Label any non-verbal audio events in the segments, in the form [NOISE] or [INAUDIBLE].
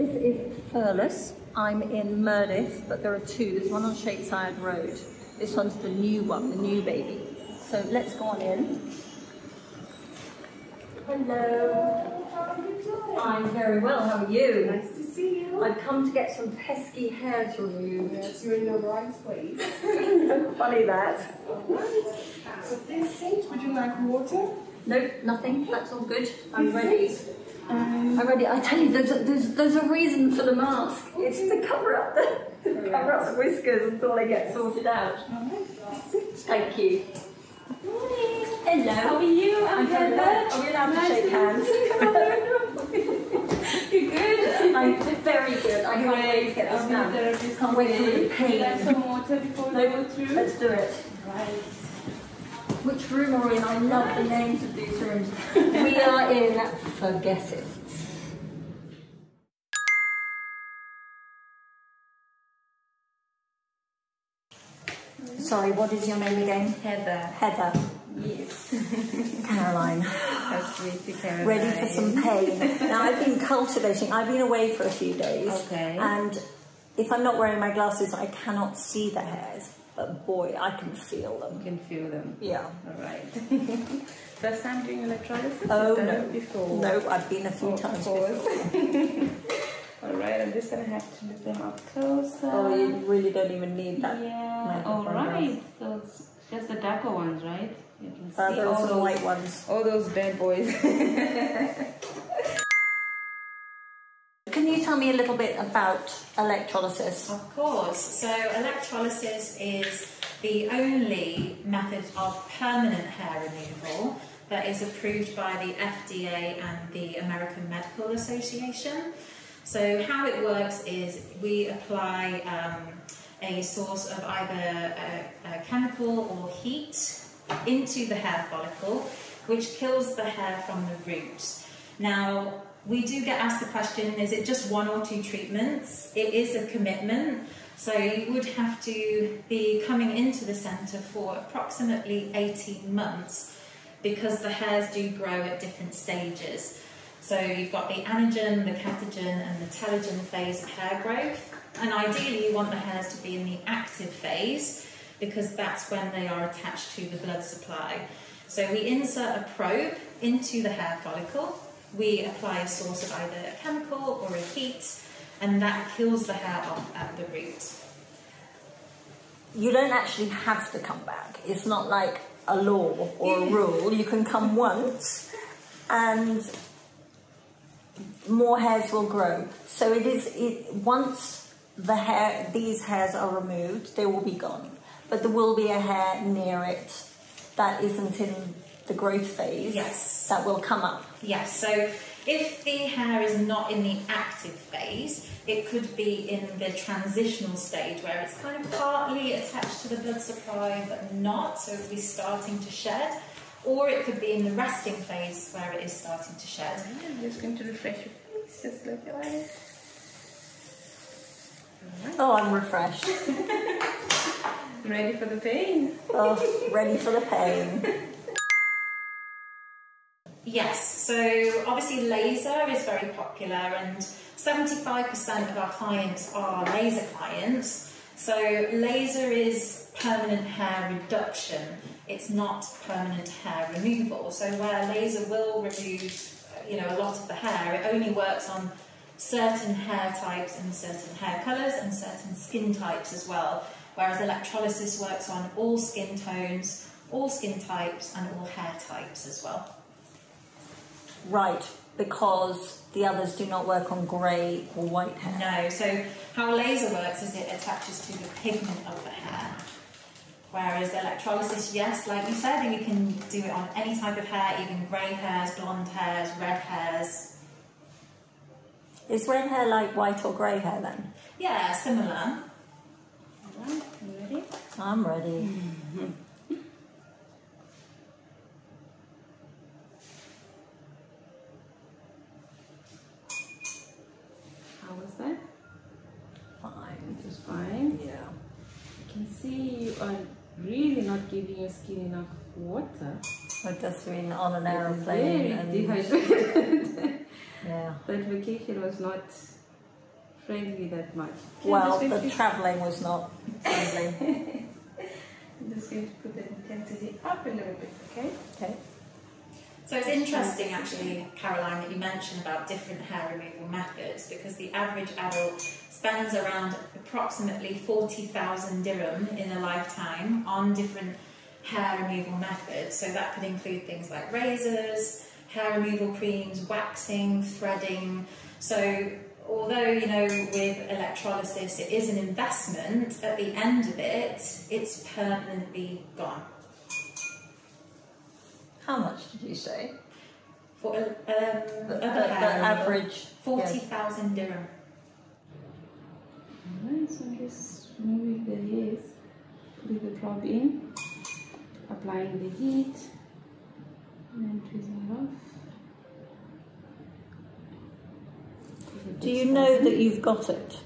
This is Furless. I'm in Mirdif, but there are two. There's one on Sheikh Zayed Road. This one's the new one, the new baby. So let's go on in. Hello. How are you doing? I'm very well. How are you? Nice to see you. I've come to get some pesky hairs removed. Yes, you're in the right place. [LAUGHS] Funny that. Alright. So this it. Would you like water? Nope, nothing. That's all good. I'm ready. Um, I'm ready. I tell you, there's a, there's, there's a reason for the mask. It's to cover up the [LAUGHS] cover up the whiskers until they get sorted out. it. Thank you. Morning. Hello. How are you? I'm well. Are we allowed to shake hands? You [LAUGHS] good? I'm very good. I can't wait to get this done. Can't wait for the pain. some water before we go through? let's do it. Right. Which room are we in? I love the names of these rooms. We are in Forget It. Sorry, what is your name again? Heather. Heather. Yes. [LAUGHS] Caroline. That's sweet to Caroline. Ready for some pain. Now, I've been cultivating, I've been away for a few days. Okay. And if I'm not wearing my glasses, I cannot see the hairs. But boy, I can feel You them. can feel them. Yeah. All right. [LAUGHS] First time doing electrolysis? Oh, no. Before. No, I've been a few Of times before. [LAUGHS] All right. I'm just gonna have to lift them up closer. Oh, you really don't even need that. Yeah. All right. Those just the darker ones, right? You can Uh, all those are the those white ones. all those bad boys. [LAUGHS] Tell me a little bit about electrolysis? Of course. So electrolysis is the only method of permanent hair removal that is approved by the FDA and the American Medical Association. So how it works is we apply um, a source of either a, a chemical or heat into the hair follicle, which kills the hair from the root. Now, we do get asked the question is it just one or two treatments? It is a commitment. So you would have to be coming into the centre for approximately 18 months because the hairs do grow at different stages. So you've got the anagen, the catagen, and the telogen phase of hair growth. And ideally, you want the hairs to be in the active phase because that's when they are attached to the blood supply. So we insert a probe into the hair follicle. We apply a source of either a chemical or a heat, and that kills the hair off at the root. You don't actually have to come back. It's not like a law or a mm. rule. You can come [LAUGHS] once and more hairs will grow. So it is it once the hair these hairs are removed, they will be gone. But there will be a hair near it that isn't in the growth phase. Yes. That will come up. Yes, so if the hair is not in the active phase, it could be in the transitional stage where it's kind of partly attached to the blood supply but not, so it would be starting to shed. Or it could be in the resting phase where it is starting to shed. I'm just going to refresh your face, just like that. Oh, I'm refreshed. I'm [LAUGHS] ready for the pain? Oh, ready for the pain. [LAUGHS] Yes, so obviously laser is very popular and 75% of our clients are laser clients. So laser is permanent hair reduction, it's not permanent hair removal. So where laser will remove you know, a lot of the hair, it only works on certain hair types and certain hair colours and certain skin types as well. Whereas electrolysis works on all skin tones, all skin types and all hair types as well. Right, because the others do not work on grey or white hair. No, so how a laser works is it attaches to the pigment of the hair. Whereas electrolysis, yes, like you said, you can do it on any type of hair, even grey hairs, blonde hairs, red hairs. Is red hair like white or grey hair then? Yeah, similar. Alright, you ready? I'm ready. How was that? Fine. It was fine. Yeah. I can see you are really not giving your skin enough water. I've just been on an Very aeroplane and dehydrated. [LAUGHS] yeah. that vacation was not friendly that much. Okay, Well, the travelling was not friendly. [LAUGHS] I'm just going to put the intensity up a little bit, okay? okay. So it's interesting, actually, Caroline, that you mentioned about different hair removal methods because the average adult spends around approximately 40,000 dirham in a lifetime on different hair removal methods. So that could include things like razors, hair removal creams, waxing, threading. So although, you know, with electrolysis it is an investment, at the end of it, it's permanently gone. How much did you say? For um, The, the, the average. Forty thousand dirham. Alright, so I'm just removing the hairs, putting the probe in, applying the heat, and then tweezing it off. Do you know that you've got it?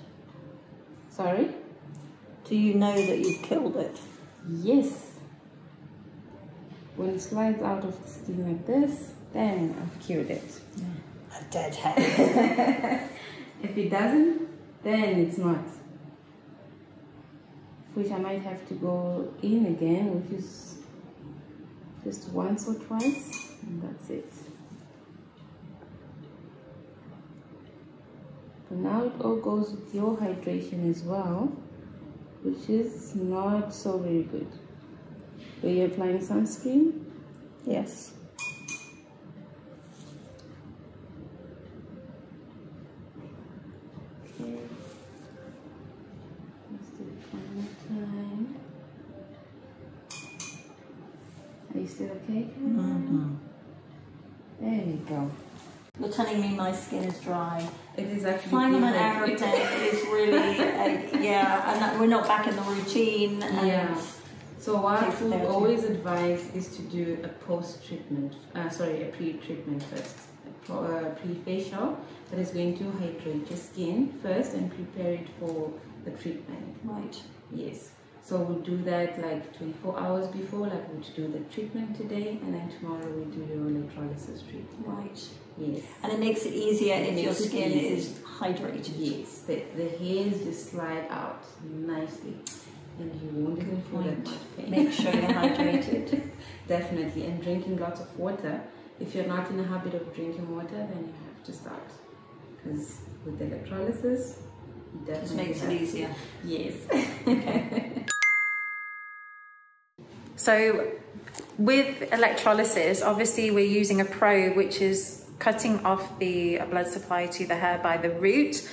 Sorry? Do you know that you've killed it? Yes. When it slides out of the skin like this, then I've cured it. A dead head. [LAUGHS] If it doesn't, then it's not. Which I might have to go in again, which is just once or twice, and that's it. But now it all goes with your hydration as well, which is not so very good. Are you applying sunscreen? yes. Okay. Let's do it one more time. Are you still okay? Caroline? There we go. You're telling me my skin is dry. It is actually Flying on an beautiful. is really, uh, yeah, and that we're not back in the routine. And Yeah. So what we always advise is to do a post-treatment, uh, sorry, a pre-treatment first. A uh, pre-facial that is going to hydrate your skin first and prepare it for the treatment. Right. Yes. So we'll do that like 24 hours before, like we'll do the treatment today, and then tomorrow we do your electrolysis treatment. Right. Yes. And it makes it easier It if your skin is hydrated. Yes. The, the hairs just slide out nicely, and you won't even feel that much pain. Make sure you're hydrated. [LAUGHS] Definitely, and drinking lots of water. If you're not in the habit of drinking water, then you have to start. Because with electrolysis, you Just definitely makes it have to. easier. Yes. [LAUGHS] So, with electrolysis, obviously we're using a probe which is cutting off the blood supply to the hair by the root.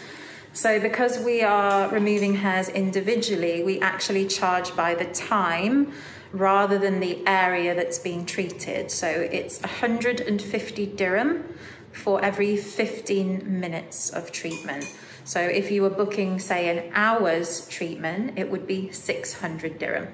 So, because we are removing hairs individually, we actually charge by the time rather than the area that's being treated. So, it's 150 dirham for every 15 minutes of treatment. So, if you were booking, say, an hour's treatment, it would be 600 dirham.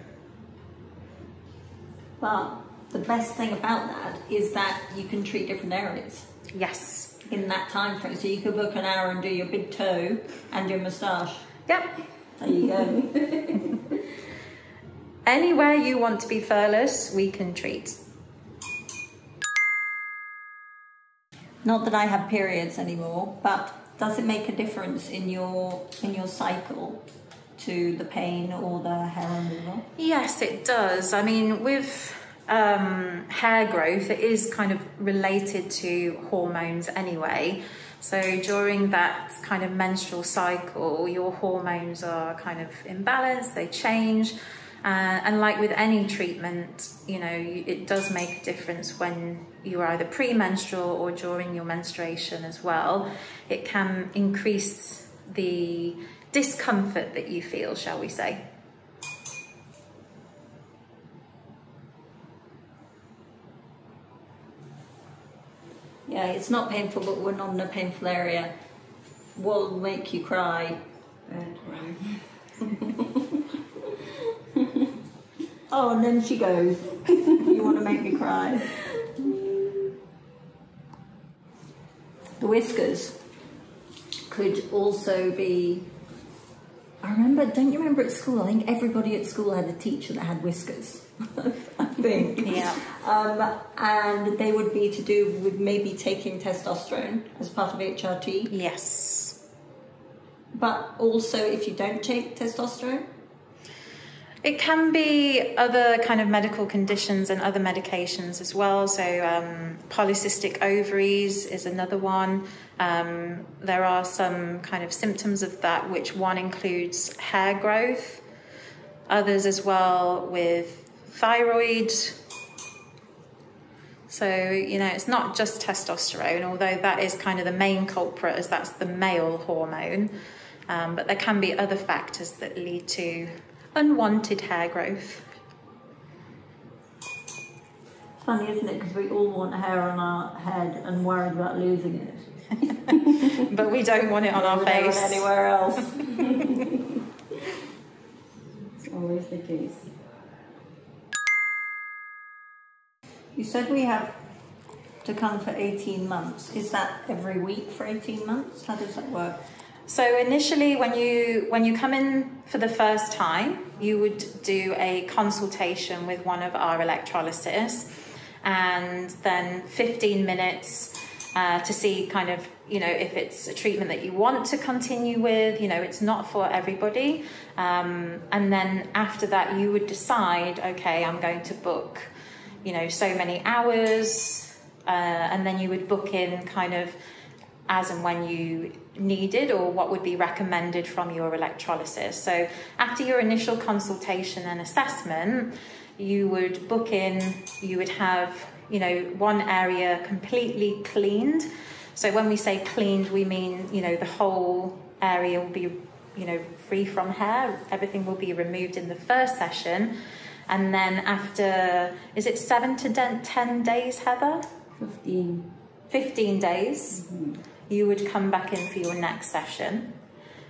Well, the best thing about that is that you can treat different areas Yes. In that time frame. So you could book an hour and do your big toe and your moustache. Yep. There you go. [LAUGHS] Anywhere you want to be furless, we can treat. Not that I have periods anymore, but does it make a difference in your in your cycle to the pain or the hair removal? Yes, it does. I mean, with um, hair growth, it is kind of related to hormones anyway. So during that kind of menstrual cycle, your hormones are kind of imbalanced, they change. Uh, and like with any treatment, you know, it does make a difference when you are either premenstrual or during your menstruation as well. It can increase the discomfort that you feel, shall we say. Yeah, it's not painful, but we're not in a painful area. Will make you cry? [LAUGHS] Oh, and then she goes. [LAUGHS] you want to make me cry? The whiskers could also be. Remember. Don't you remember at school? I think everybody at school had a teacher that had whiskers. [LAUGHS] I think. Yeah. Um, and they would be to do with maybe taking testosterone as part of HRT. Yes. but also if you don't take testosterone? It can be other kind of medical conditions and other medications as well. So, um, polycystic ovaries is another one. Um, there are some kind of symptoms of that, which one includes hair growth, others as well with thyroid. So, you know, it's not just testosterone, although that is kind of the main culprit, as that's the male hormone. Um, but there can be other factors that lead to unwanted hair growth. Funny, isn't it? Because we all want hair on our head and worried about losing it. [LAUGHS] but we don't want it on our We want face. anywhere else. [LAUGHS] It's always the case. you said we have to come for 18 months. Is that every week for 18 months? How does that work? So initially, when you when you come in for the first time, you would do a consultation with one of our electrolysis, and then 15 minutes uh, to see kind of you know if it's a treatment that you want to continue with. You know, it's not for everybody, um, and then after that, you would decide, okay, I'm going to book, you know, so many hours, uh, and then you would book in kind of as and when you needed or what would be recommended from your electrolysis. So after your initial consultation and assessment, you would book in, you would have, you know, one area completely cleaned. So when we say cleaned, we mean, you know, the whole area will be, you know, free from hair. Everything will be removed in the first session. And then after, is it seven to 10 days, Heather? 15. 15 days, mm-hmm. you would come back in for your next session.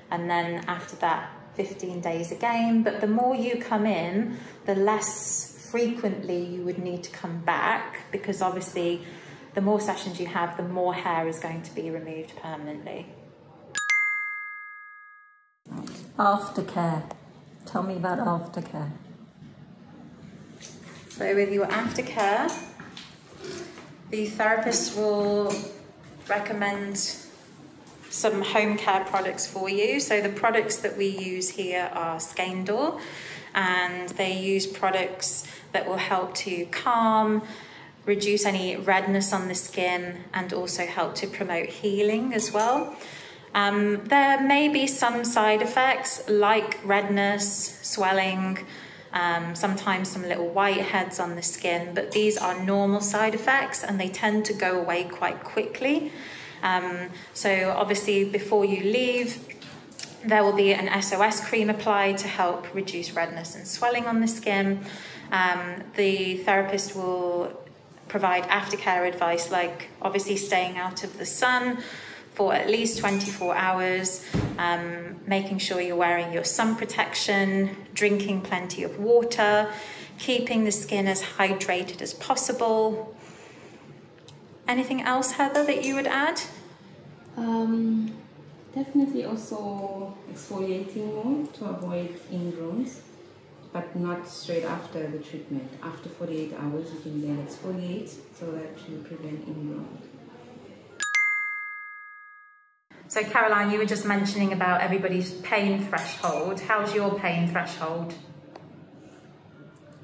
And then after that, 15 days again. But the more you come in, the less frequently you would need to come back because obviously, the more sessions you have, the more hair is going to be removed permanently. Aftercare. Tell me about aftercare. So, with your aftercare, the therapist will recommend some home care products for you. So, the products that we use here are Skeyndor, and they use products that will help to calm, reduce any redness on the skin, and also help to promote healing as well. Um, there may be some side effects like redness, swelling, um, sometimes some little whiteheads on the skin, but these are normal side effects and they tend to go away quite quickly. Um, so, obviously, before you leave, there will be an SOS cream applied to help reduce redness and swelling on the skin. Um, the therapist will provide aftercare advice like obviously staying out of the sun for at least 24 hours, um, making sure you're wearing your sun protection, drinking plenty of water, keeping the skin as hydrated as possible. Anything else, Heather, that you would add? Um, definitely also exfoliating more to avoid ingrowns, but not straight after the treatment. After 48 hours, you can then exfoliate so that you prevent ingrowns. So, Caroline, you were just mentioning about everybody's pain threshold. How's your pain threshold?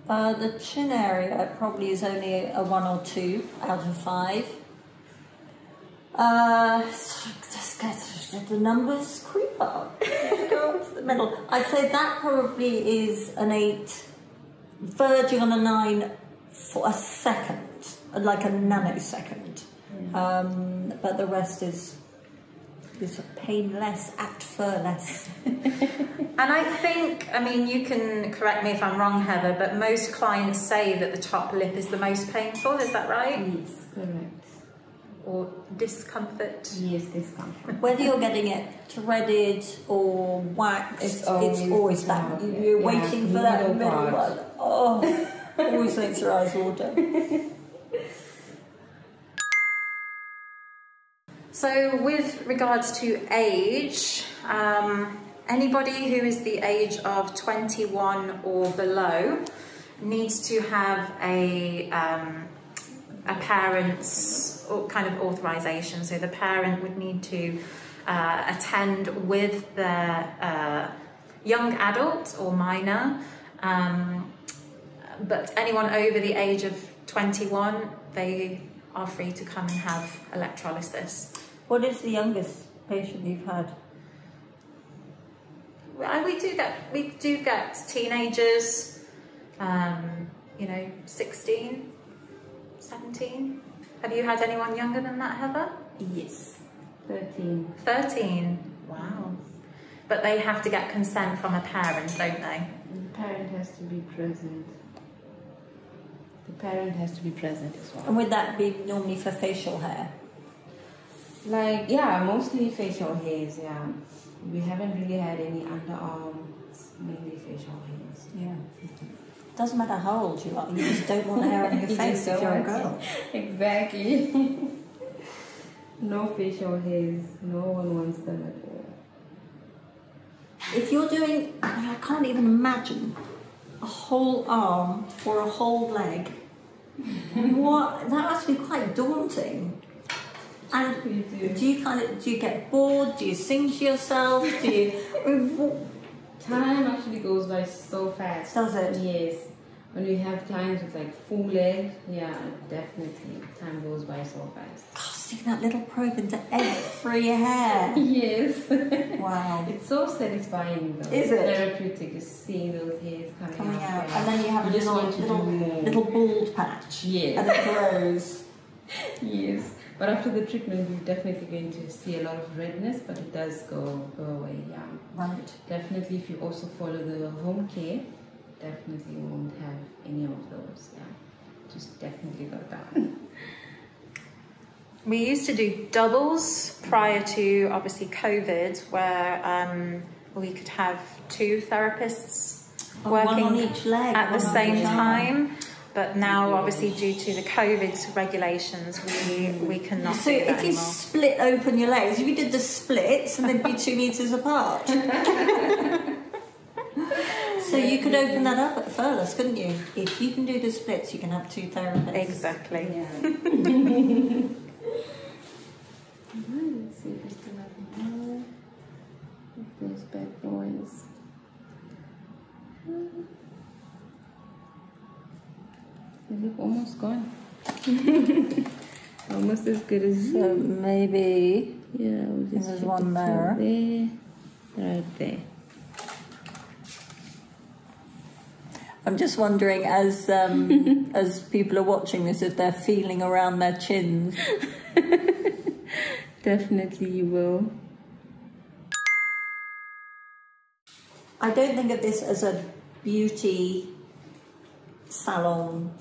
Uh, the chin area probably is only a one or two out of five. Uh, just get the numbers creep up. [LAUGHS] Go up to the middle. I'd say that probably is an eight, verging on a nine for a second, like a nanosecond. Um, but the rest is is painless, act furless. [LAUGHS] And I think, I mean, you can correct me if I'm wrong, Heather, but most clients say that the top lip is the most painful, is that right? Yes, correct. Or discomfort? Yes, discomfort. Whether you're getting it threaded or waxed, It's it's always always, that. You- yeah. You're Yeah, waiting for that middle middle part. one. Oh, always makes your eyes water. [LAUGHS] So, with regards to age, um, anybody who is the age of 21 or below needs to have a, um, a parent's kind of authorization. So, the parent would need to uh, attend with their uh, young adult or minor. Um, but anyone over the age of 21, they are free to come and have electrolysis. What is the youngest patient you've had? Well, we do get we do get teenagers, um, you know, 16, 17. Have you had anyone younger than that, Heather? Yes. 13. 13. Wow. But they have to get consent from a parent, don't they? The parent has to be present. The parent has to be present as well. And would that be normally for facial hair? Like, yeah, mostly facial hairs, yeah. We haven't really had any underarms, mainly facial hairs. Yeah. Doesn't matter how old you are, you just don't want hair on your [LAUGHS] face just if you're a girl. [LAUGHS] Exactly. [LAUGHS] no facial hairs. No one wants them at all. If you're doing, I, I can't even imagine a whole arm or a whole leg. what? That must be quite daunting. And do. do you kind of do you get bored? Do you sing to yourself? Do you? [LAUGHS] I mean, what- Time actually goes by so fast. Does it? Yes. When we have clients with like full leg, yeah, definitely. Time goes by so fast. God, sticking that little probe into every hair. [LAUGHS] Yes. Wow. [LAUGHS] it's so satisfying though. Is It's it? Therapeutic is seeing those hairs coming, Coming out, yeah. and then you have a You just little, want to do little, more. little bald patch, Yes. and it grows. Yes, but after the treatment, we're definitely going to see a lot of redness, but it does go, go away, yeah. Right. Definitely, if you also follow the home care, definitely won't have any of those, yeah. Just definitely go down. [LAUGHS] We used to do doubles prior to obviously COVID, where um, we could have two therapists Oh, one working on each leg at the one same each arm. time. But now, obviously, due to the COVID regulations, we we cannot So do that if you anymore. split open your legs, if you did the splits, and they'd be two meters apart. [LAUGHS] so you could open that up at first, couldn't you? If you can do the splits, you can have two therapists. Exactly. Yeah. [LAUGHS] Let's see if we still have more of those bad boys. They look almost gone. almost [LAUGHS] as good as So maybe Yeah, we'll just There's one there. there, right there. I'm just wondering, as um, [LAUGHS] as people are watching this, if they're feeling around their chins. [LAUGHS] Definitely, you will. I don't think of this as a beauty salon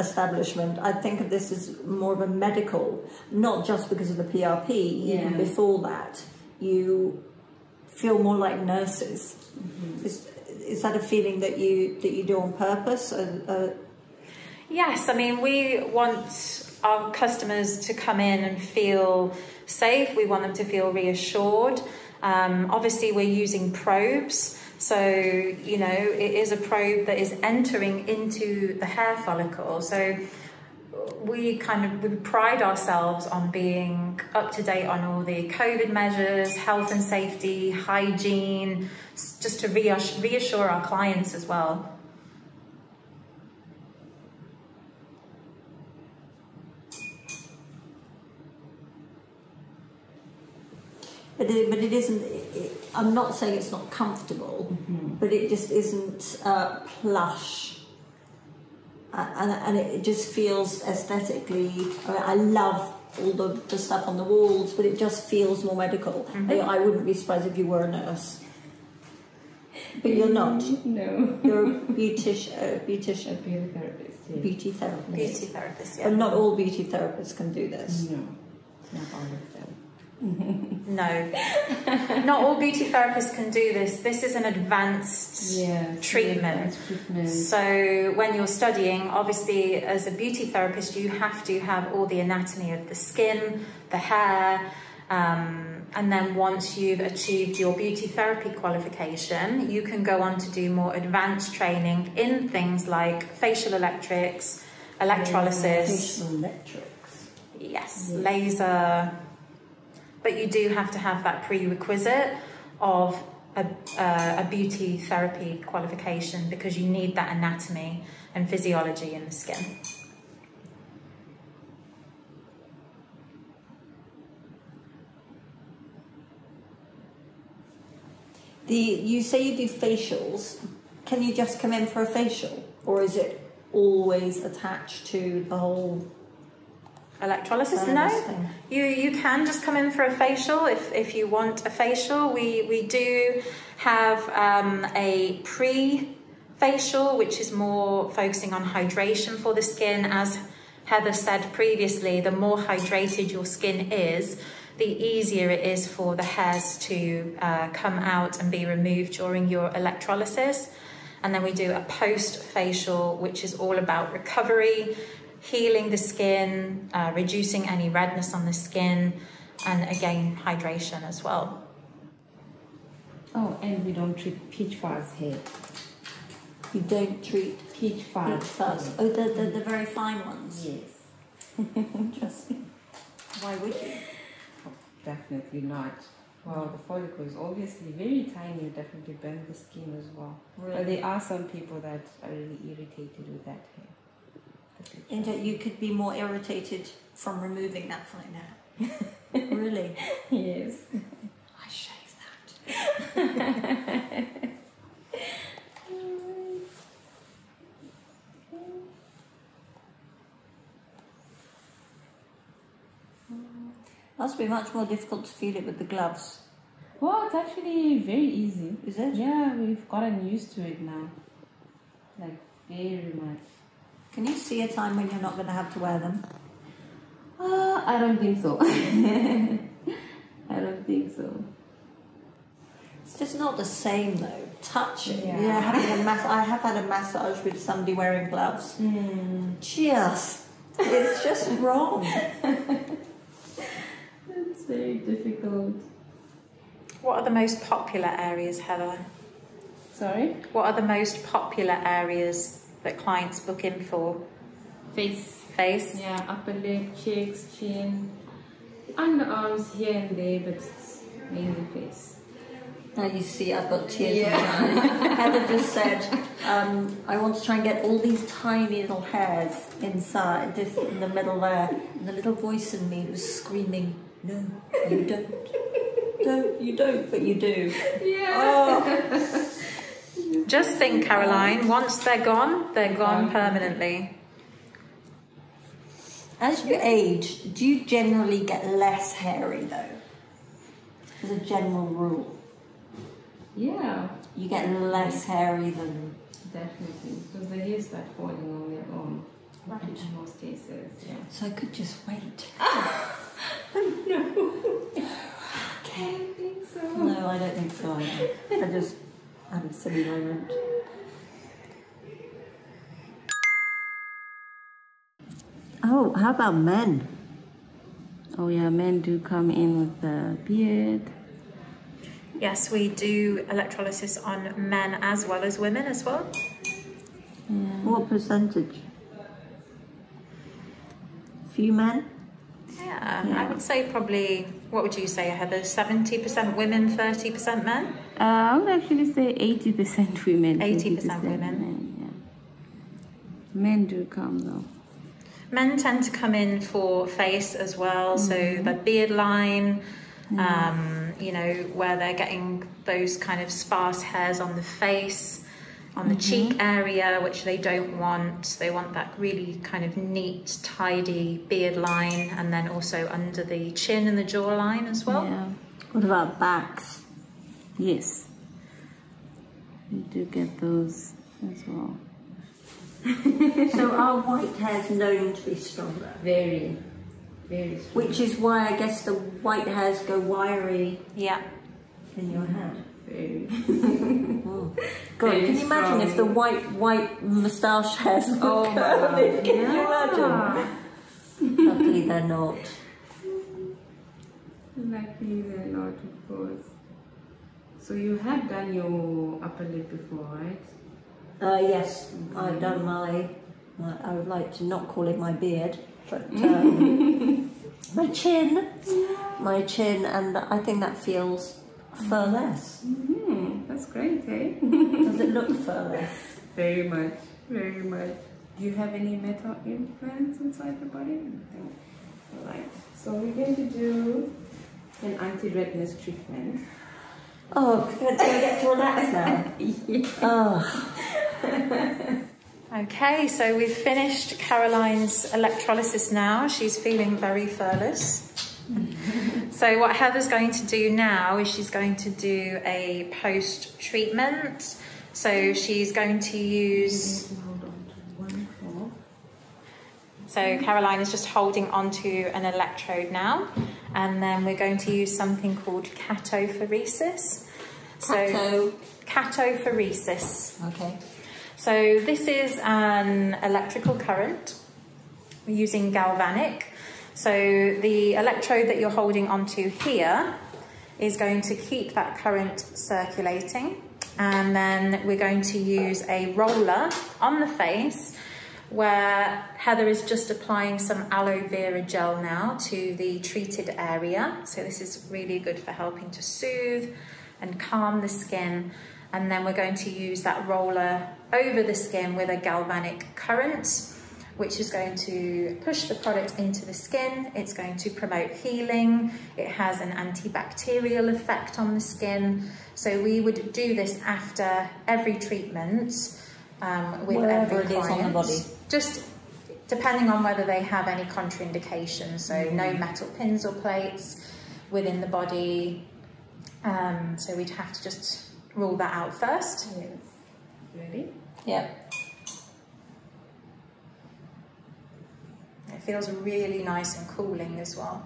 establishment. I think of this as more of a medical, not just because of the PRP. Even before that, you feel more like nurses. Is, is that a feeling that you that you do on purpose? Uh, uh, Yes, I mean, we want our customers to come in and feel safe. We want them to feel reassured. Um, obviously, we're using probes. So, you know, it is a probe that is entering into the hair follicle. So, we kind of we pride ourselves on being up to date on all the COVID measures, health and safety, hygiene, just to reassure, our clients as well. but it, but it isn't. It, I'm not saying it's not comfortable, but it just isn't uh, plush. Uh, and, and it just feels aesthetically. I, mean, I love all the, the stuff on the walls, but it just feels more medical. I, I wouldn't be surprised if you were a nurse, but you're not. [LAUGHS] No. You're a [LAUGHS] beautician, a beautician, Beauty therapist. Yeah. beauty therapist. Beauty therapist, yeah. But not all beauty therapists can do this. No, not all of them. [LAUGHS] No, [LAUGHS] not all beauty therapists can do this. This is an advanced Yeah. treatment. Treatment. So when you're studying, obviously as a beauty therapist, you have to have all the anatomy of the skin, the hair, um, and then once you've achieved your beauty therapy qualification, you can go on to do more advanced training in things like facial electrics, electrolysis, Facial electrics. yes, Yeah. laser, but you do have to have that prerequisite of a, uh, a beauty therapy qualification because you need that anatomy and physiology in the skin. The you say you do facials. Can you just come in for a facial, or is it always attached to the whole Electrolysis? No. You you can just come in for a facial if, if you want a facial. We we do have um, a pre facial, which is more focusing on hydration for the skin. As Heather said previously, the more hydrated your skin is, the easier it is for the hairs to uh, come out and be removed during your electrolysis. And then we do a post facial, which is all about recovery, healing the skin, uh, reducing any redness on the skin, and again, hydration as well. Oh, and we don't treat peach fuzz here. you don't treat Peach peach fuzz. fuzz? Oh, the, the the very fine ones. Yes. [LAUGHS] Interesting. Why would you? Oh, definitely not. Well, the follicle is obviously very tiny and definitely bend the skin as well. But there are some people that are really irritated with that hair. The peach And fuzz. you could be more irritated from removing that fine hair. [LAUGHS] really? Yes. I shave that. [LAUGHS] Must be much more difficult to feel it with the gloves, Well, it's actually very easy. is it? Yeah, we've gotten used to it now. Like, very much. Can you see a time when you're not going to have to wear them? Uh, I don't think so. [LAUGHS] I don't think so. It's just not the same though. Touching, Yeah. yeah. having a mass- I have had a massage with somebody wearing gloves. Just, it's just wrong. [LAUGHS] It's very difficult. What are the most popular areas, Heather? Sorry? What are the most popular areas that clients book in for? Face. Face? Yeah, upper lip, cheeks, chin, underarms here and there, but it's mainly face. Now you see, I've got tears in my eyes. [LAUGHS] Heather just said, um, I want to try and get all these tiny little hairs inside, just in the middle there. And the little voice in me was screaming, No, you don't. Don't, you don't, but you do. [LAUGHS] Yeah. Oh, Just think, Caroline, once they're gone, they're gone Gone. permanently. as you age, do you generally get less hairy though? As a general rule, Yeah, you get less hairy than. definitely. Because the hairs start falling on their own. Right. In most cases, yeah. So I could just wait. [LAUGHS] No, I don't think so. No, I don't think so either. I just had a silly moment. Oh, how about men? Oh yeah, men do come in with the beard. Yes, we do electrolysis on men as well as women as well. What percentage? Few men? Yeah, Yeah. I would say probably, what would you say, Heather? 70% women, 30% men? Uh, I would actually say 80% women. 80% women. Men, yeah. men do come though. Men tend to come in for face as well, so the beard line, um, you know, where they're getting those kind of sparse hairs on the face, on the cheek mm-hmm. area, which they don't want. They want that really kind of neat, tidy beard line, and then also under the chin and the jawline as well. Yeah. What about backs? Yes. You do get those as well. [LAUGHS] so our white hairs known to be stronger? Very, very strong. Which is why I guess the white hairs go wiry Yeah. in your head. God, can you imagine if the white white moustache hairs were Oh curly? Can you imagine? Luckily they're not. Luckily, there are not, of course. So you have done your upper lip before, right? Uh, yes, I've done my, my. I would like to not call it my beard, but [LAUGHS] um, my chin. my chin, and I think that feels furless. Mm, that's great, eh? Does it [LAUGHS] look furless? very much, very much. Do you have any metal implants inside the body? No. Alright, so we're going to do an anti-redness treatment. Oh, do I get to relax now? [LAUGHS] Oh, [LAUGHS] Okay, so we've finished Caroline's electrolysis now. She's feeling very furless. So what Heather's going to do now is she's going to do a post-treatment. So she's going to use Hold on to one four. So Caroline is just holding onto an electrode now, and then we're going to use something called cataphoresis. So Cato. cataphoresis. okay. So this is an electrical current We're using galvanic. So the electrode that you're holding onto here is going to keep that current circulating. And then we're going to use a roller on the face where Heather is just applying some aloe vera gel now to the treated area. So this is really good for helping to soothe and calm the skin. And then we're going to use that roller over the skin with a galvanic current, which is going to push the product into the skin. It's going to promote healing. It has an antibacterial effect on the skin. So we would do this after every treatment um, with Wherever every it is on the client. body. Just depending on whether they have any contraindications. So no metal pins or plates within the body. Um, so we'd have to just rule that out first. Yes. Ready? Yep. It feels really nice and cooling as well.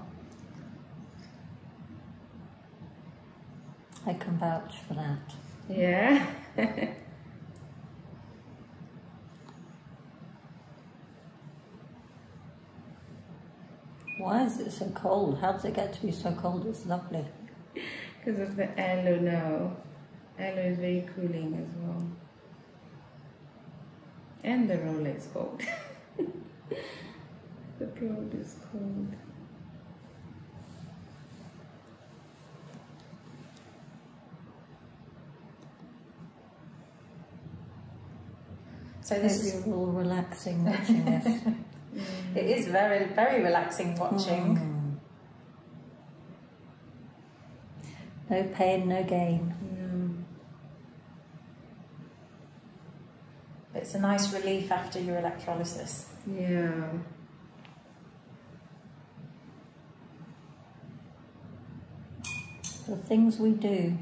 I can vouch for that. Yeah. [LAUGHS] Why is it so cold? How does it get to be so cold? It's lovely. Because of the aloe now. Aloe is very cooling as well. And the roller is cold. [LAUGHS] the roller is cold. So This is all relaxing watching this. [LAUGHS] it is very very relaxing watching. Mm. No pain, no gain. No. It's a nice relief after your electrolysis. Yeah. The things we do.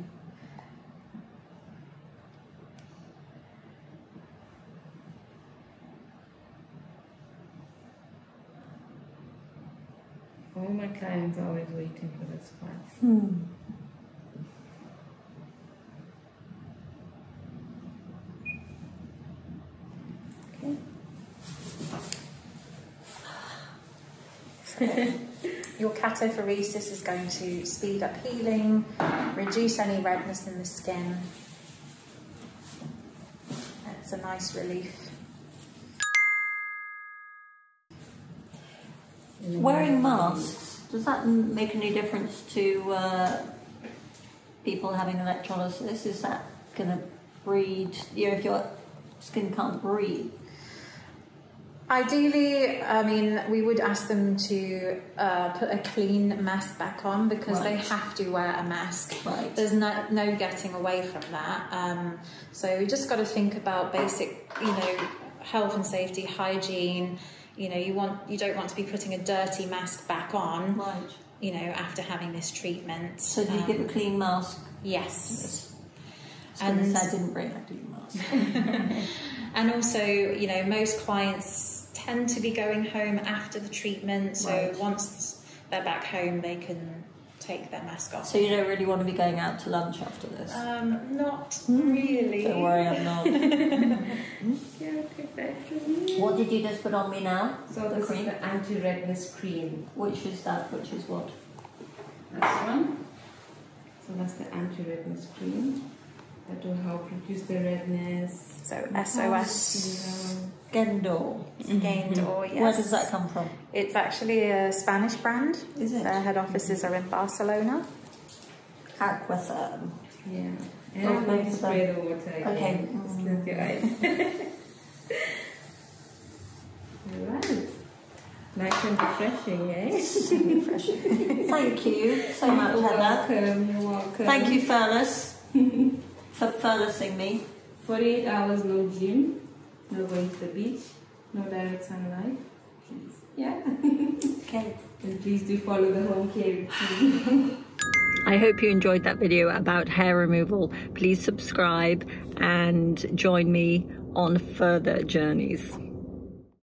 All my clients are always waiting for this part. Hmm. Okay. [LAUGHS] Cataphoresis is going to speed up healing, reduce any redness in the skin. It's a nice relief. Wearing masks, does that make any difference to uh, people having electrolysis? Is that going to breed, you know, if your skin can't breathe? Ideally, I mean, we would ask them to uh, put a clean mask back on because they have to wear a mask. Right. There's no, no getting away from that. Um, so we just got to think about basic, you know, health and safety, hygiene. You know, you want you don't want to be putting a dirty mask back on. Right. You know, after having this treatment. So do you Um, give a clean mask? Yes. Was And- I didn't bring a clean mask. [LAUGHS] And also, you know, most clients tend to be going home after the treatment. So Right. once they're back home, they can take their mask off. So you don't really want to be going out to lunch after this? Um, not really. Don't worry, I'm not. [LAUGHS] Yeah, take that from me. what did you just put on me now? So The this cream? is the anti-redness cream. Which is that? Which is what? That's one. So that's the anti-redness cream. That will help reduce the redness. So SOS Gendor. gained or yes. Where does that come from? It's actually a Spanish brand. Is it? Their head offices are in Barcelona. Aquatherm. Yeah. Oh, And I'm nice. spray the water again. Okay. Mm. Just close your eyes. [LAUGHS] Alright. Nice and refreshing, eh? Refreshing. Thank you so [LAUGHS] much, You're Heather. welcome. You're welcome. Thank you, [LAUGHS] For furlessing me. 48 hours no gym, no going to the beach, no direct sunlight. Please. Yeah. [LAUGHS] Okay. And please do follow the home care routine. [LAUGHS] I hope you enjoyed that video about hair removal. Please subscribe and join me on further journeys.